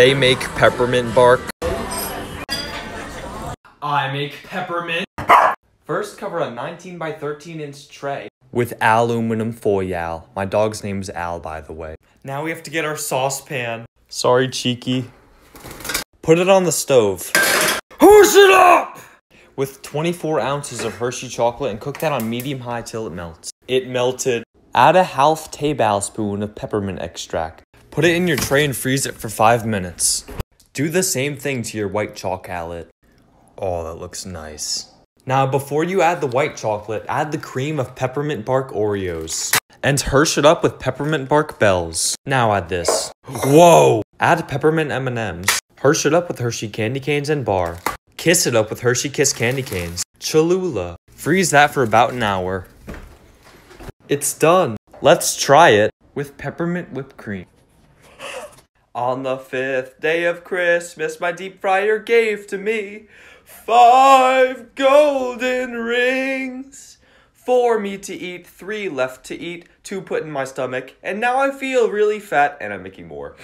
They make peppermint bark. I make peppermint. First, cover a 19 by 13 inch tray. With aluminum foil. My dog's name's Al, by the way. Now we have to get our saucepan. Sorry, cheeky. Put it on the stove. Push it up! With 24 ounces of Hershey chocolate and cook that on medium high till it melts. It melted. Add a half tablespoon of peppermint extract. Put it in your tray and freeze it for 5 minutes. Do the same thing to your white chocolate. Oh, that looks nice. Now, before you add the white chocolate, add the cream of peppermint bark Oreos. And Hersh it up with peppermint bark bells. Now add this. Whoa! Add peppermint M&Ms. Hersh it up with Hershey candy canes and bar. Kiss it up with Hershey Kiss candy canes. Cholula. Freeze that for about an hour. It's done. Let's try it with peppermint whipped cream. On the fifth day of Christmas, my deep fryer gave to me five golden rings. Four me to eat, three left to eat, two put in my stomach, and now I feel really fat and I'm making more.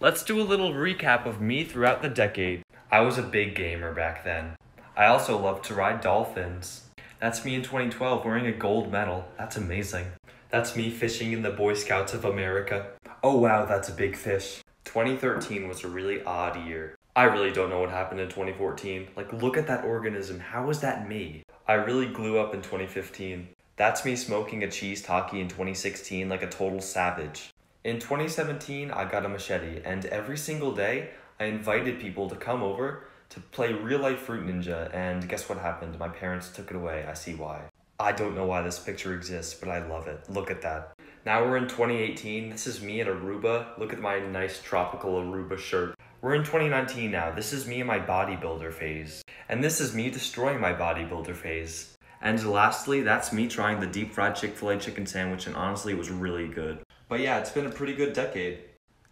Let's do a little recap of me throughout the decade. I was a big gamer back then. I also loved to ride dolphins. That's me in 2012 wearing a gold medal. That's amazing. That's me fishing in the Boy Scouts of America. Oh wow, that's a big fish. 2013 was a really odd year. I really don't know what happened in 2014. Like, look at that organism. How was that me? I really glue up in 2015. That's me smoking a cheese talkie in 2016 like a total savage. In 2017, I got a machete, and every single day, I invited people to come over to play real life Fruit Ninja, and guess what happened? My parents took it away. I see why. I don't know why this picture exists, but I love it. Look at that. Now we're in 2018. This is me in Aruba. Look at my nice tropical Aruba shirt. We're in 2019 now. This is me in my bodybuilder phase. And this is me destroying my bodybuilder phase. And lastly, that's me trying the deep fried Chick fil A chicken sandwich, and honestly, it was really good. But yeah, it's been a pretty good decade.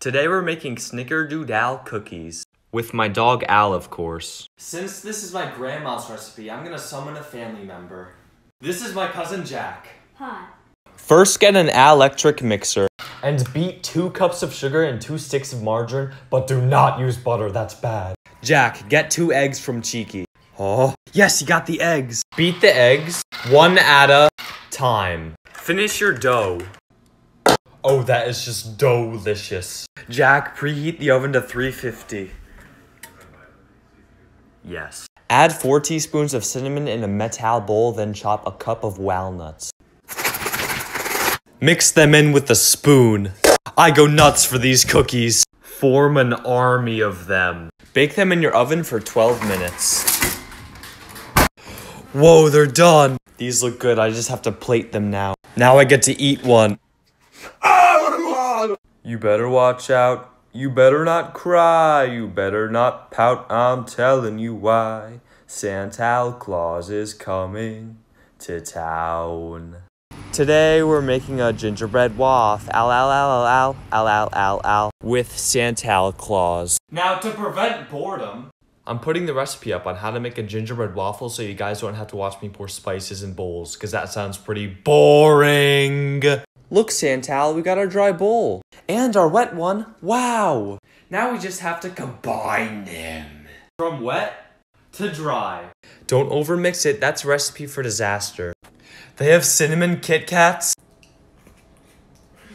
Today we're making snickerdoodle cookies. With my dog Al, of course. Since this is my grandma's recipe, I'm gonna summon a family member. This is my cousin Jack. Hi. First, get an electric mixer. And beat two cups of sugar and two sticks of margarine, but do not use butter, that's bad. Jack, get two eggs from Cheeky. Oh, yes, you got the eggs. Beat the eggs, one at a time. Finish your dough. Oh, that is just delicious. Jack, preheat the oven to 350. Yes. Add four teaspoons of cinnamon in a metal bowl, then chop a cup of walnuts. Mix them in with a spoon. I go nuts for these cookies. Form an army of them. Bake them in your oven for 12 minutes. Whoa, they're done. These look good. I just have to plate them now. Now I get to eat one. Ah, you better watch out. You better not cry. You better not pout. I'm telling you why. Santa Claus is coming to town. Today we're making a gingerbread waffle. Ow, ow, ow, ow, ow, ow, ow, ow. With Santa Claus. Now, to prevent boredom, I'm putting the recipe up on how to make a gingerbread waffle so you guys don't have to watch me pour spices in bowls, because that sounds pretty boring. Look, Santal, we got our dry bowl. And our wet one. Wow. now we just have to combine them. From wet to dry. Don't overmix it, that's a recipe for disaster. They have cinnamon Kit Kats.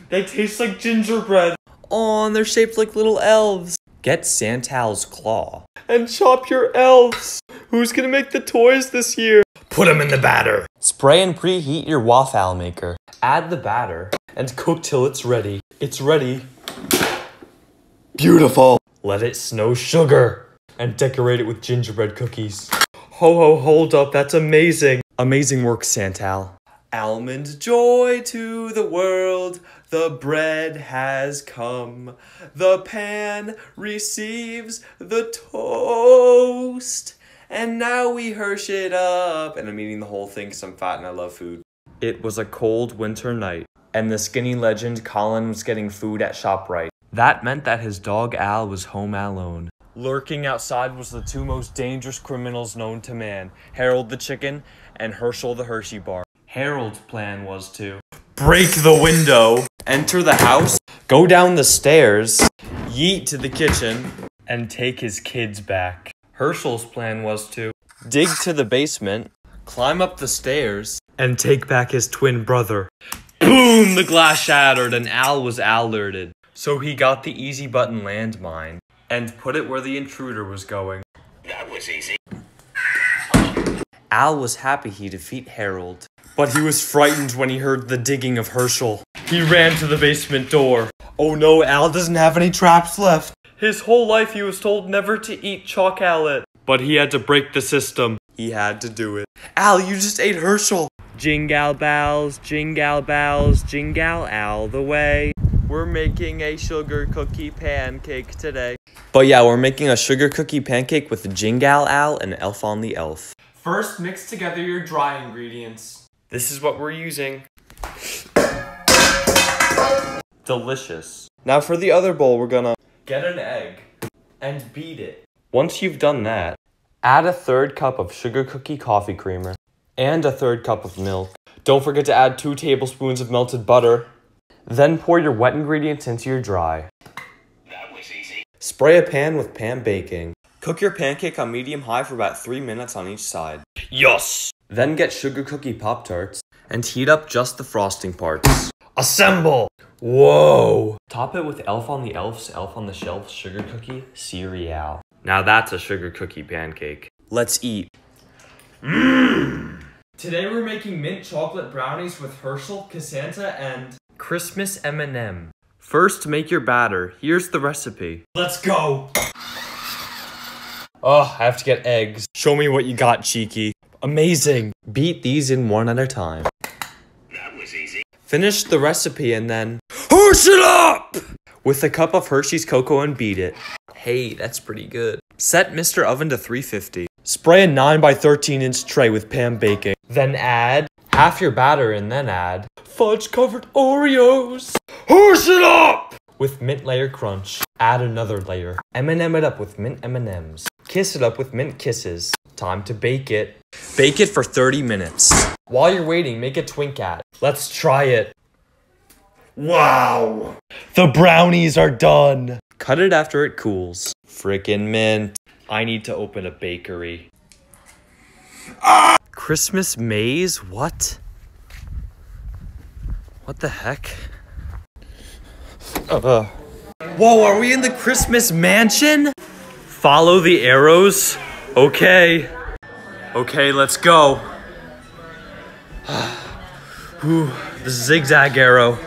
They taste like gingerbread. Oh, and they're shaped like little elves. Get Santal's claw. And chop your elves. Who's gonna make the toys this year? Put them in the batter. Spray and preheat your waffle maker. Add the batter and cook till it's ready. It's ready. Beautiful. Let it snow sugar and decorate it with gingerbread cookies. Ho ho, hold up, that's amazing. Amazing work, Santal. Almond joy to the world, the bread has come. The pan receives the toast. And now we hersh it up. And I'm eating the whole thing because I'm fat and I love food. It was a cold winter night, and the skinny legend Colin was getting food at ShopRite. That meant that his dog Al was home alone. Lurking outside was the two most dangerous criminals known to man Harold the chicken and Herschel the Hershey bar. Harold's plan was to break the window, enter the house, go down the stairs, yeet to the kitchen, and take his kids back. Herschel's plan was to dig to the basement, climb up the stairs, and take back his twin brother. Boom! The glass shattered and Al was alerted. So he got the easy button landmine and put it where the intruder was going. That was easy. Al was happy he defeat Harold, but he was frightened when he heard the digging of Herschel. He ran to the basement door. Oh no, Al doesn't have any traps left. His whole life he was told never to eat chalk mallet. But he had to break the system. He had to do it. Al, you just ate Herschel. Jingle bells, jingle bells, jingle all the way. We're making a sugar cookie pancake today. But yeah, we're making a sugar cookie pancake with Jingle Al and Elf on the Elf. First, mix together your dry ingredients. This is what we're using. Delicious. Now for the other bowl, we're gonna get an egg and beat it. Once you've done that, add a third cup of sugar cookie coffee creamer and a third cup of milk. Don't forget to add two tablespoons of melted butter. Then pour your wet ingredients into your dry. That was easy. Spray a pan with Pam Baking. Cook your pancake on medium high for about 3 minutes on each side. Yes! Then get sugar cookie Pop Tarts and heat up just the frosting parts. Assemble! Whoa! Top it with Elf on the Elf's Elf on the Shelf sugar cookie cereal. Now that's a sugar cookie pancake. Let's eat. Mmm! Today we're making mint chocolate brownies with Herschel, Cassandra, and Christmas M&M. First, make your batter. Here's the recipe. let's go. Oh, I have to get eggs. Show me what you got, Cheeky. Amazing. Beat these in one at a time. That was easy. Finish the recipe and then Hersh it up with a cup of Hershey's cocoa and beat it. Hey, that's pretty good. Set Mr. Oven to 350. Spray a 9 by 13 inch tray with Pam Baking. Then add half your batter and then add fudge covered Oreos. Hersh it up with mint layer crunch. Add another layer. M&M it up with mint M&Ms. Kiss it up with mint kisses. Time to bake it. Bake it for 30 minutes. While you're waiting, make a Twinkat. Let's try it. Wow! The brownies are done! Cut it after it cools. Frickin' mint. I need to open a bakery. Ah! Christmas maze? What? What the heck? Uh. Whoa, are we in the Christmas mansion? Follow the arrows? Okay. Okay, let's go. Ooh, the zigzag arrow.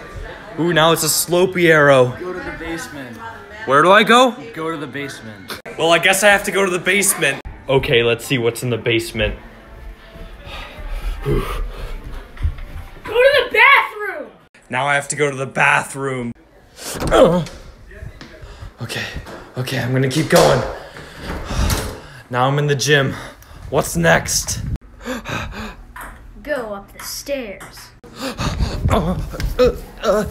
Ooh, now it's a slopey arrow. Go to the basement. Where do I go? Go to the basement. Well, I guess I have to go to the basement. Okay, let's see what's in the basement. Go to the bathroom! Now I have to go to the bathroom. Okay, okay, I'm gonna keep going. Now I'm in the gym. What's next? Go up the stairs. Uh, uh, uh,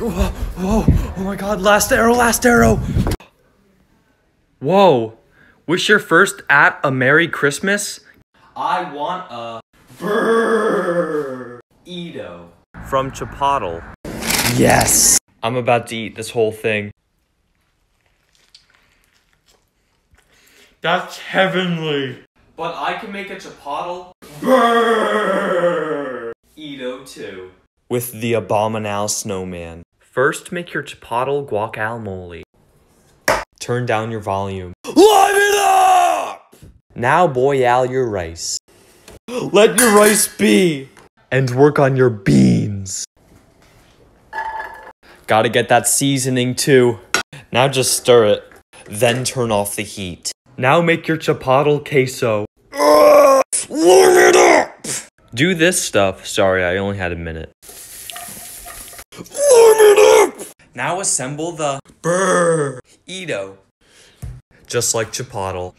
whoa, whoa, oh my god, last arrow, last arrow! Whoa, wish your first at a Merry Christmas? I want a burrito. From Chipotle. Yes! I'm about to eat this whole thing. That's heavenly. But I can make a chipotle burrito too. With the abominable Snowman. First, make your Chipotle guacamole. Turn down your volume. Live it up! Now boil your rice. Let your rice be! And work on your beans. Gotta get that seasoning too. Now just stir it. Then turn off the heat. Now make your chipotle queso. Warm it up! Do this stuff. Sorry, I only had a minute. Warm it up! Now assemble the burrito. Just like chipotle.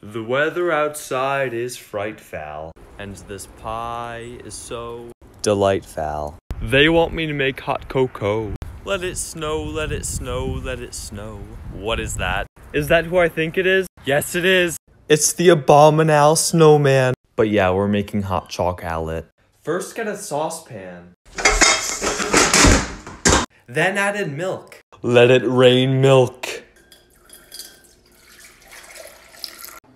The weather outside is frightful, and this pie is so delightful. They want me to make hot cocoa. Let it snow, let it snow, let it snow. What is that? Is that who I think it is? Yes, it is. It's the Abominal Snowman. But yeah, we're making hot chocolate. First get a saucepan. Then added milk. Let it rain milk.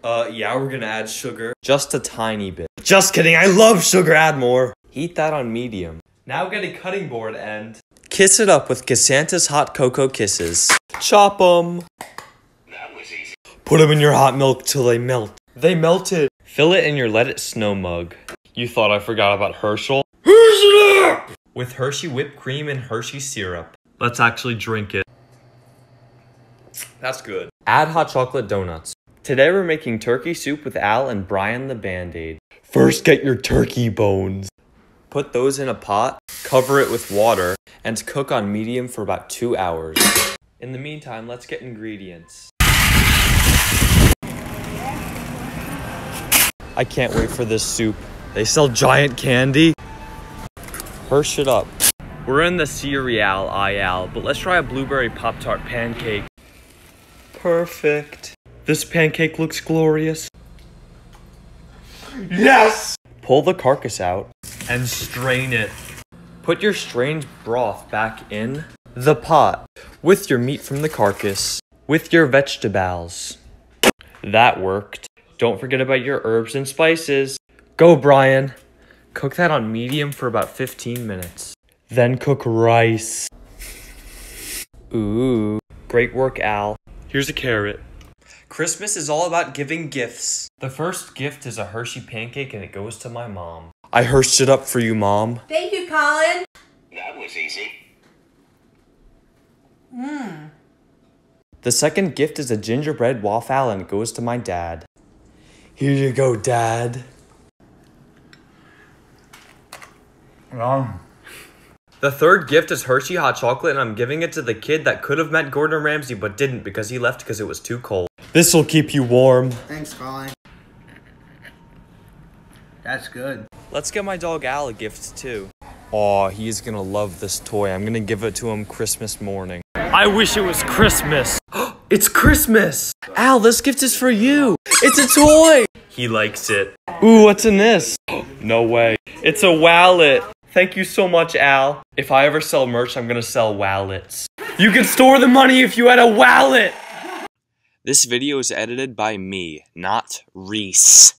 Uh, yeah, we're gonna add sugar. Just a tiny bit. Just kidding, I love sugar, add more. Heat that on medium. Now get a cutting board and kiss it up with Casanta's hot cocoa kisses. Chop 'em. That was easy. Put them in your hot milk till they melt. They melted. Fill it in your Let It Snow mug. You thought I forgot about Herschel? Herschel! With Hershey whipped cream and Hershey syrup. Let's actually drink it. That's good. Add hot chocolate donuts. Today we're making turkey soup with Al and Brian the Band-Aid. First get your turkey bones. Put those in a pot, cover it with water, and cook on medium for about two hours. In the meantime, let's get ingredients. I can't wait for this soup. They sell giant candy. Hersh it up. We're in the cereal aisle, but let's try a blueberry Pop Tart pancake. Perfect. This pancake looks glorious. Yes! Pull the carcass out and strain it. Put your strained broth back in the pot with your meat from the carcass, with your vegetables. That worked. Don't forget about your herbs and spices. Go, Brian. Cook that on medium for about 15 minutes. Then cook rice. Ooh. Great work, Al. Here's a carrot. Christmas is all about giving gifts. The first gift is a Hershey pancake and it goes to my mom. I Hershed it up for you, Mom. Thank you, Colin. That was easy. Mmm. The second gift is a gingerbread waffle and it goes to my dad. Here you go, Dad. The third gift is Hershey hot chocolate, and I'm giving it to the kid that could have met Gordon Ramsay but didn't because he left because it was too cold. This'll keep you warm. Thanks, Colin. That's good. Let's get my dog Al a gift too. Aw, he's gonna love this toy. I'm gonna give it to him Christmas morning. I wish it was Christmas. it's Christmas! Al, this gift is for you. It's a toy. He likes it. Ooh, what's in this? no way. It's a wallet. Thank you so much, Al. If I ever sell merch, I'm gonna sell wallets. You can store the money if you had a wallet. This video is edited by me, not Reese.